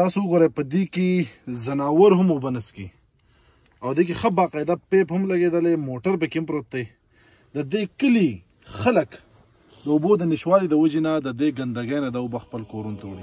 تاسو وګورئ په دې کې ځناور هم اوبه نه څکي او دې کې ښه باقاعده پیپ هم لګېدلی موټر پکې هم پروت دی د دې کلي خلک د اوبو د نشوالي د وجې نه د دې ګندګۍ نه د اوبه خپل کورونو ته وړي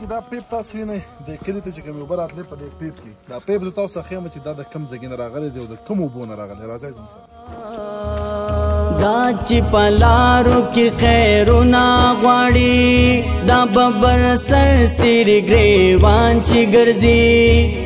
کې دا پیپ تاسو وینئ د کلي ته چې کومې اوبه راتلې په دې پیپ کې دا پیپ زه تاسو ته ښیم چې دا د کوم ځای نه راغلی دی او د کومو اوبو نه راغلی راځئ زموږ سره دا چې پلارو کې خیرونه غواړي دا ببر سر سیر ګریوان چې ګرځي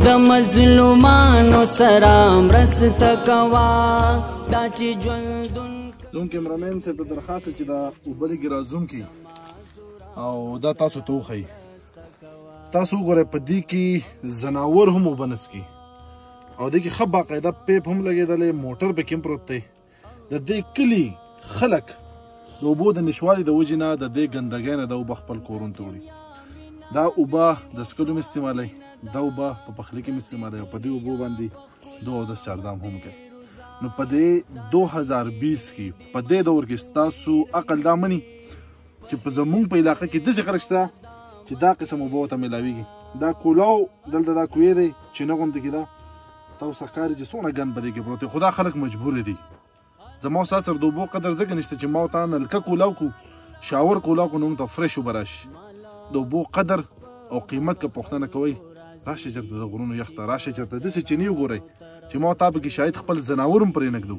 د مظلومانو سره مرسته کوا دا چې ژوندون زون کیمرامین سره ته درخواست چې دا وبلې کې راځم کی او دا تاسو ته وخی تاسو ګوره په دې کې زناور هم وبنس کی او دې کې خبا قاعده پیپ هم لګیدلې موټر به کیم پروت دی د دې کلی خلک د اوبو د نشوالي د وجې نه د دې ګندګۍ نه د اوبه خپل کورون ته وړي دا اوبه د څښلو هم استعمالوي دا اوبه په پخلي کې هم استعمالوي او په دې اوبو باندې د اودس چاردام هم کوي نو په دې 2020 کې په دې دور کې ستاسو عقل دا مني چې په زمونږ په علاقه کې داسې خلک شته چې دا قسم اوبه ورته میلاویږي دا کولاو دلته دا کوی دی چې نه غوندې کې ده ورته اوس ښکاري چې څونه ګن په دې کې پروت دی خو دا خلک مجبور دي زما ستا سره د اوبو قدر ځکه نشته چې ما ورته نلکه کولاو کو شاور کولاو کو نو موږ ته فرېش اوبه راشي د اوبو قدر او قیمت که پوښتنه کوئ راشه چېرته د غرونو یخ ته راشه چېرته داسې چینې وګورئ چې ما تا پکې شاید خپل ځناور هم پرې نه ږدو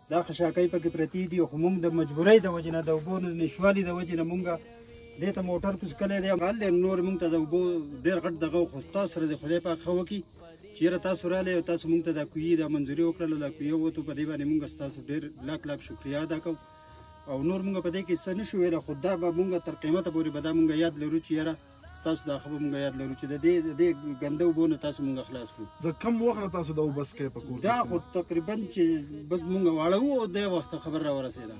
دا خشاکۍ پکې پرتې دي خو موږ د مجبورۍ د وجې نه د اوبو نه نشوالي د وجې نه موږ دې ته موټر کوز کړی دی حال دی نور موږ ته د اوبو ډېر غټ دغه خو ستاسو سره د خدای پاک ښه وکړي چې یاره تاسو رالی او تاسو موږ ته دا کویي دا منظوري وکړله دا کویه ووتو په دې باندې موږ ستاسو ډېر لاک لاک شکریا ادا کوو او نور موږ په دې کې څه نه شو ویلی خو دا به موږ تر قیمته پورې به دا موږ یاد لرو چې یاره تاسو دا خبر مونږ یاد لرو چې د دې د دې ګنده وبو نه تاسو مونږ خلاص کړو د کم وخت نه تاسو دا وبس کې په کور دا خو تقریبا چې بس مونږ واړو او د وخت خبر را ورسېده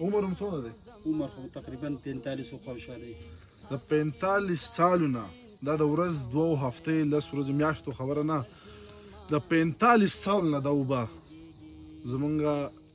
عمر هم څونه دی عمر خو تقریبا 45 خو شو دی د 45 سالونه دا د ورځ دوه هفتې لس ورځې میاشتو خبره نه د 45 سالونه دا وبا زمونږ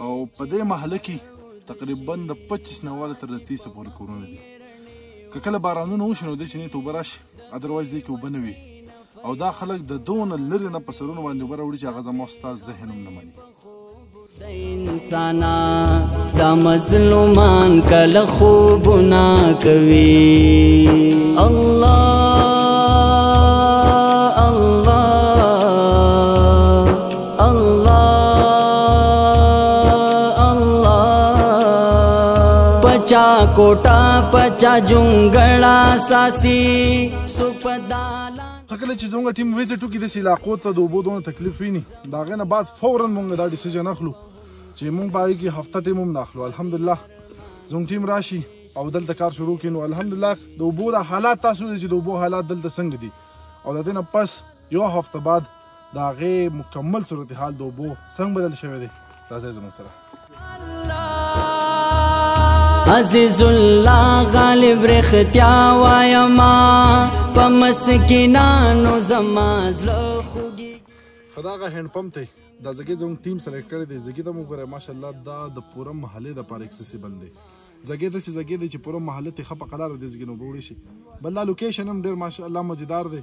او په دې محله کې تقریبا د 25 نه والا تر 30 پورې کورونه دي که کله بارانونه وشي نو د چینې توبه راشي ادروایز دې کې وبه نه وي او دا خلک د دون لري نه په سرونو باندې وبره وړي چې هغه زموږ استاد ذهن هم نه مني انسانا دا مظلومان کله خوبونه کوي الله الله الله پچا کوټا پچا جونګړا ساسي سپدالا کله چې زموږ ټیم ویزټ وکړي د علاقو ته د اوبو دونه تکلیف ویني دا غې نه بعد فورا موږ دا ډیسیژن اخلو چې موږ پای کې هفته ټیم هم نه اخلو الحمدلله زموږ ټیم راشي او دلته کار شروع کینو الحمدلله د اوبو د حالات تاسو چې د اوبو حالات دلته څنګه دي او د دې نه پس یوه هفته بعد د هغې مکمل صورتحال د اوبو څنګه بدل شوی دی راځئ زموږ سره عزیز الله غالب رختیا وایما په مسکینانو زما زړه خوږي خداغه هند پمپ ته د زګي زموږ ټیم سلیکټ کړی دی زګي ته موږ ګره ماشاءالله دا د پوره محله د پاره اکسیسیبل دی زګې د سي زګې د چې پوره محله ته خپه قرار دي زګې نو بوړي شي بل لوکیشن هم ډیر ماشاءالله مزیدار دی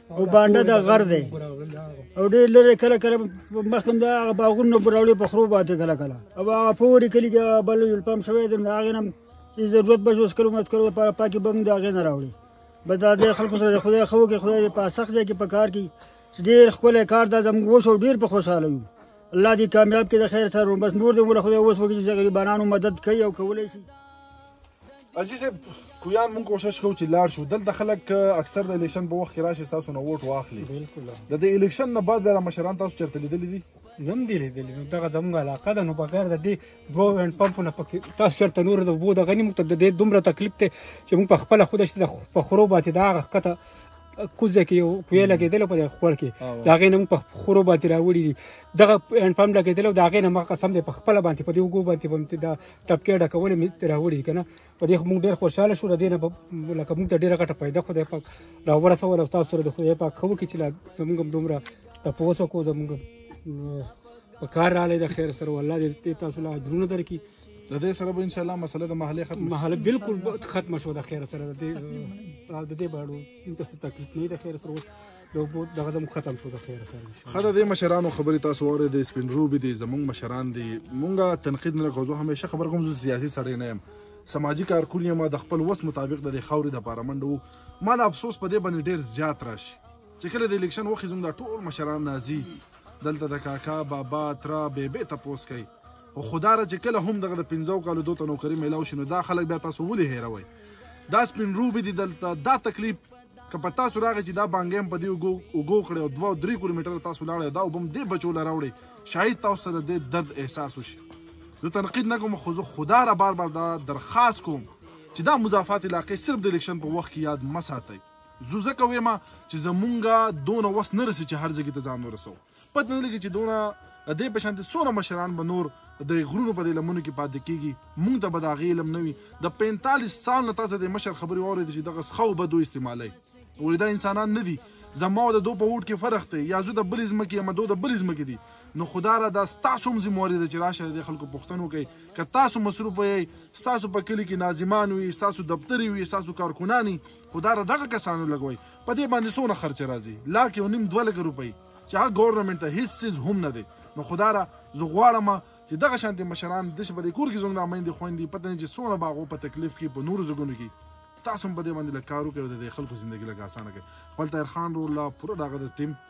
او باندې د غر دی او ډېر لري کله کله مخکم دا هغه باغونو براوړي په خرو باندې کله کله او هغه پوري کلی کې بل یو پام شوی دی دا غنم چې ضرورت به جوړ کړو مت کړو په پاکي بم دا غن راوړي بس دا د خلکو سره خدای خو کې خدای په سخت دی کې په کار کې ډېر خپل کار دا زموږ وشو ډېر په خوشاله یو الله دې کامیاب کې د خیر سره بس نور دې موږ خدای اوس وګړي چې غریبانو مدد کوي او کولای شي اجي صاحب کویان مونږ کوشش کوو چې لاړ شو دلته خلک اکثر د الیکشن په وخت کې راشي تاسو نه ووټ واخلي بالکل د دې الیکشن نه بعد بیا مشران تاسو چرته لیدلې دي نم دی لیدلې نو دغه زموږ علاقه ده نو بغیر د دې دوه وینډ پمپونه پکې تاسو چرته نور د بو د غنی مخ ته د دې دومره تکلیف ته چې مونږ په خپل خود شته په خرو باندې دا غخته کوزه کې یو کوی لګیدل په خور کې دا غې نم په خورو باندې راوړي دغه ان پم لګیدل دا غې نم قسم دې په خپل باندې په دې وګو باندې په دا ټپکې ډکولې مې ترې راوړي دي که نه په دې موږ ډېر خوشحاله شو د دې نه به لکه موږ ته ډېره ګټه پیدا خدای پاک راورسوله او تاسو سره د خدای پاک ښه وکړي چې لا زموږ هم دومره تپوس وکړو زموږ په کار راغلی د خیر سره والله دې تاسو له اجرونه درکړي د دې سره به ان شاء الله مسله د محله ختم محله بالکل ختم شو د خیر سره د دې د دې باړو څه تکلیف نه د خیر سره لوګو دغه دم ختم شو بخیر سره خدا دې مشرانو خبرې تاسو اورې د سپین روبي دې زمونږ مشران دي مونږه تنقید نه کوو همیشه خبر کوم زه سیاسي سړی نه یم سماجی کارکون یم د خپل وس مطابق د خاورې د پاره منډو مال افسوس په دې باندې ډیر زیات راشي چې کله د الیکشن وخت زموږ د ټول مشران نازي دلته د کاکا بابا ترا بیبي تپوس کوي او خدا را چې کله هم دغه د 15 کالو دوه نوکری میلاو شنو دا خلک بیا تاسو ولې هیروي دا سپین روبي دي دلته دا تکلیف که په تاسو راغی چې دا بانګې هم په دې اوګو اوګو کړی او دوه او درې کیلومتره تاسو لاړی دا اوبه هم دې بچو له راوړی شاید تاسو سره دې درد احساس وشي زه تنقید نه کوم خو زه خدا را بار بار دا درخواست کوم چې دا مضافات علاقې صرف د الیکشن په وخت کې یاد مه ساتئ زه ځکه وایم چې زمونږ دونه وس نه رسي چې هر ځای کې ته ځان ورسوو پته نه لګي چې دونه د دې په شانتې څونه مشران به نور د غرونو په دې لمنو کې پاتې کیږي مونږ ته به د هغې علم نه وي د پنتالیس سال نه تاسو د مشر خبرې واورېدې چې دغه څښه اوبه دوی استعمالوي ولې دا انسانان نه دي زما او د دوی په ووټ کې فرق دی یا زه د بلې ځمکې یم دوی د بلې ځمکې دي نو خدا را دا ستاسو هم ذمهواري ده چې راشه د خلکو پوښتنه وکړئ که تاسو مصروفه یئ ستاسو په کلي کې ناظمان وي ستاسو دفترې وي ستاسو کارکنان وي خو دا دغه کسانو لګوي په دې باندې څونه خرچه راځي لاک یو نیم دوه لګ روپۍ چې هغه ګورنمنت ته هیڅ څیز هم نه دی نو خداره زه غواړم چې دغه شانتي مشران د شپې د کور کې زموږ د امایندې خوندې پته نه چې څونه باغو په تکلیف کې په نورو زګونو کې تاسو هم په دې باندې لکارو کې د خلکو ژوندۍ لګا اسانه کې خپل تیر خان رول پوره دغه ټیم